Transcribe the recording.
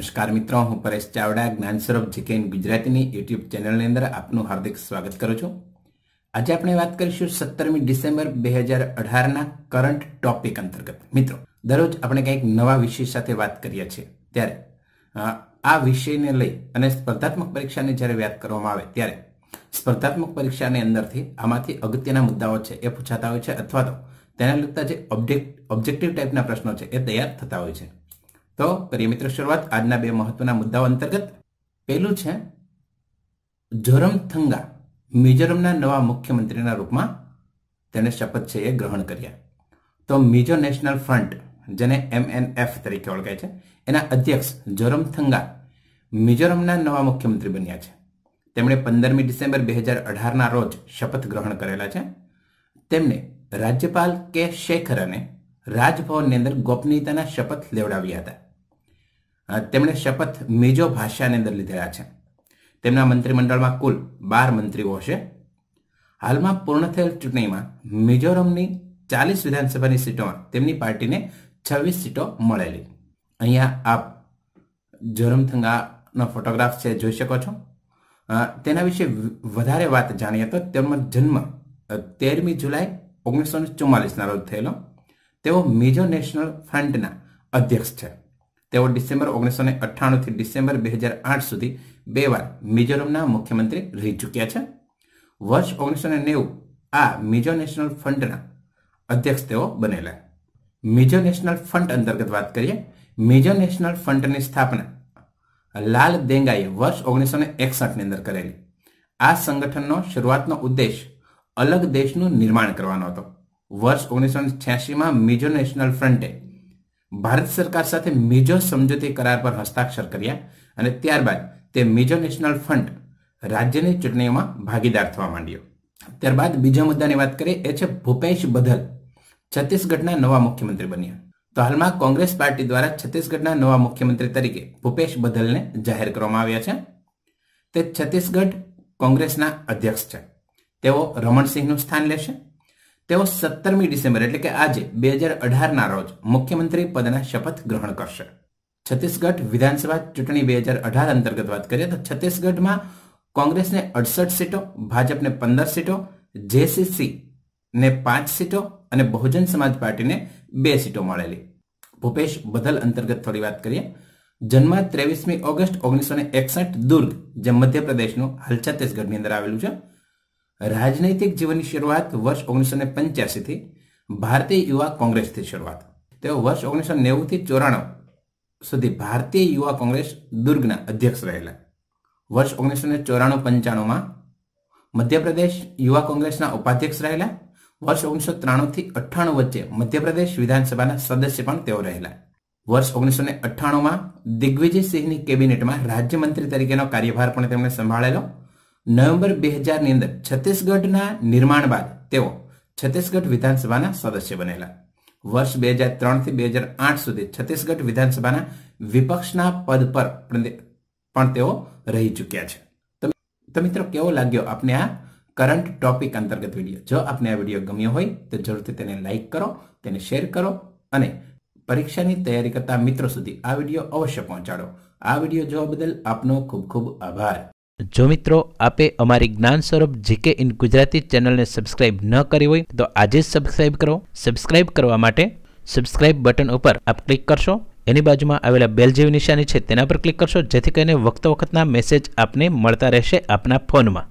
નમસ્કાર મિત્રો, હું પરેશ ચાવડા જ્ઞાન સ્વરૂપ જીકે ગુજરાતીની યુટ્યુબ ચેનલની અંદર આપનું હાર્દિક સ્વાગત કરું છું. આજે આપણે વાત કરીશું સત્તરમી ડિસેમ્બર બે હજાર અઢારના કરંટ ટોપિક અંતર્ગત. મિત્રો, દરરોજ આપણે કંઈક નવા વિષય સાથે વાત કરીએ છીએ, ત્યારે આ વિષયને લઈ અને સ્પર્ધાત્મક પરીક્ષાની જ્યારે વાત કરવામાં આવે, ત્યારે, સ્પર્ધાત્મક પરીક્ષાની અંદરથી આમાંથી અગત્યના મુદ્દાઓ છે એ પૂછાતા હોય છે અથવા તો તેને લગતા જે ઓબ્જેક્ટિવ ટાઈપના પ્રશ્નો છે એ તૈયાર થતા હોય છે. તો કરીએ મિત્રો શરૂઆત. આજના બે મહત્વના મુદ્દાઓ અંતર્ગત. પહેલું છે જોરમથંગા મિઝોરમના નવા મુખ્યમંત્રીના રૂપમાં તેને શપથ છે એ ગ્રહણ કર્યા. તો મિઝો નેશનલ ફ્રન્ટ, જેને એમએનએફ તરીકે ઓળખાય છે, એના અધ્યક્ષ જોરમથંગા મિઝોરમના નવા મુખ્યમંત્રી બન્યા છે. તેમણે પંદરમી ડિસેમ્બર બે હજાર અઢારના રોજ શપથ ગ્રહણ કરેલા છે. તેમને રાજ્યપાલ કે શેખરને રાજભવનની અંદર ગોપનીયતાના શપથ લેવડાવ્યા હતા. તેમણે શપથ મેજો ભાષાની અંદર લીધેલા છે. તેમના મંત્રીમંડળમાં કુલ બાર મંત્રીઓ હશે. હાલમાં પૂર્ણ થયેલ ચૂંટણીમાં મિઝોરમની ચાલીસ વિધાનસભાની સીટોમાં તેમની પાર્ટીને છવ્વીસ સીટો મળેલી. અહીંયા આપ જોરમથંગાનો ફોટોગ્રાફ છે, જોઈ શકો છો. તેના વિશે વધારે વાત જાણીએ તો તેમનો જન્મ તેરમી જુલાઈ ઓગણીસો ચુમ્માલીસના રોજ થયેલો. તેઓ મિઝો નેશનલ ફ્રન્ટના અધ્યક્ષ છે. તેઓ ડિસેમ્બર ઓગણીસો ને અઠ્ઠાણુંથી ડિસેમ્બર બે હજાર આઠ સુધી બે વાર મિઝોરમના મુખ્યમંત્રી રહી ચૂક્યા છે. વર્ષ ઓગણીસો ને નેવું આ મિઝો નેશનલ ફંડના અધ્યક્ષ તેઓ બનેલા. મિઝો નેશનલ ફંડ અંતર્ગત વાત કરીએ, મિઝો નેશનલ ફંડની સ્થાપના લાલ દેંગાએ વર્ષ ઓગણીસો ને એકસઠની અંદર કરેલી. આ સંગઠનનો શરૂઆતનો ઉદ્દેશ અલગ દેશનું નિર્માણ કરવાનો હતો. વર્ષ ઓગણીસો ને છ્યાસીમાં મિઝો નેશનલ ફ્રન્ટે ભારત સરકાર સાથે મેજો સમજૂતી કરાર પર હસ્તાક્ષર કર્યા અને ત્યારબાદ તે મેજો નેશનલ ફંડ રાજ્યની ચૂંટણીઓમાં ભાગીદાર થવા માંડ્યો. ત્યારબાદ બીજા મુદ્દાની વાત કરીએ, એ છે ભૂપેશ બધલ છત્તીસગઢના નવા મુખ્યમંત્રી બન્યા. તો હાલમાં કોંગ્રેસ પાર્ટી દ્વારા છત્તીસગઢના નવા મુખ્યમંત્રી તરીકે ભૂપેશ બધલને જાહેર કરવામાં આવ્યા છે. તે છત્તીસગઢ કોંગ્રેસના અધ્યક્ષ છે. તેઓ રમણસિંહનું સ્થાન લેશે. તેઓ સત્તરમી ડિસેમ્બર એટલે કે આજે બે હજાર અઢારના રોજ મુખ્યમંત્રી પદના શપથ ગ્રહણ કરશે. છત્તીસગઢ વિધાનસભા ચૂંટણી બે હજાર અઢાર અંતર્ગત વાત કરીએ તો છત્તીસગઢમાં કોંગ્રેસને અડસઠ સીટો, ભાજપને પંદર સીટો જેસીસી ને પાંચ સીટો અને બહુજન સમાજ પાર્ટીને બે સીટો મળેલી. ભૂપેશ બદલ અંતર્ગત થોડી વાત કરીએ. જન્મ ત્રેવીસમી ઓગસ્ટ ઓગણીસો એકસઠ દુર્ગ, જે મધ્યપ્રદેશનું હાલ છત્તીસગઢની અંદર આવેલું છે રાજનૈતિક જીવનની શરૂઆત વર્ષ ઓગણીસો ને પંચ્યાસીથી ભારતીય યુવા કોંગ્રેસથી શરૂઆત. તેઓ વર્ષ ઓગણીસો નેવુંથી ચોરાણું સુધી ભારતીય યુવા કોંગ્રેસ દુર્ગના અધ્યક્ષ રહેલા. વર્ષ ઓગણીસો ને ચોરાણું પંચાણુંમાં મધ્યપ્રદેશ યુવા કોંગ્રેસના ઉપાધ્યક્ષ રહેલા. વર્ષ ઓગણીસો ત્રાણુંથી અઠ્ઠાણું વચ્ચે મધ્યપ્રદેશ વિધાનસભાના સદસ્ય પણ તેઓ રહેલા. વર્ષ ઓગણીસો ને અઠ્ઠાણુંમાં દિગ્વિજયસિંહની કેબિનેટમાં રાજ્યમંત્રી તરીકેનો કાર્યભાર પણ તેમણે સંભાળેલો. નવેમ્બર બે હજારની અંદર છત્તીસગઢના નિર્માણ બાદ તેઓ છત્તીસગઢ વિધાનસભાના સદસ્ય બનેલા. વર્ષ બે હજાર ત્રણથી બે હજાર આઠ સુધી છત્તીસગઢ વિધાનસભાના વિપક્ષના પદ પર પણ તેઓ રહી ચૂક્યા છે. તો મિત્રો, કેવો લાગ્યો આપને આ કરંટ ટોપિક અંતર્ગત વીડિયો જો આપને આ વીડિયો ગમ્યો હોય, તો જરૂરથી તેને લાઈક કરો, તેને શેર કરો અને પરીક્ષાની તૈયારી કરતા મિત્રો સુધી આ વીડિયો અવશ્ય પહોંચાડો. આ વીડિયો જોવા બદલ આપનો ખૂબ ખૂબ આભાર. જો મિત્રો આપે અમારી જ્ઞાન સ્વરૂપ જીકે ઇન ગુજરાતી ચેનલને સબસ્ક્રાઇબ ન કરી હોય, તો આજે જ સબસ્ક્રાઇબ કરો. સબસ્ક્રાઇબ કરવા માટે સબસ્ક્રાઇબ બટન ઉપર આપ ક્લિક કરશો. એની બાજુમાં આવેલા બેલ જેવી નિશાની છે, તેના પર ક્લિક કરશો, જેથી કરીને વખતો વખતના મેસેજ આપને મળતા રહેશે આપના ફોનમાં.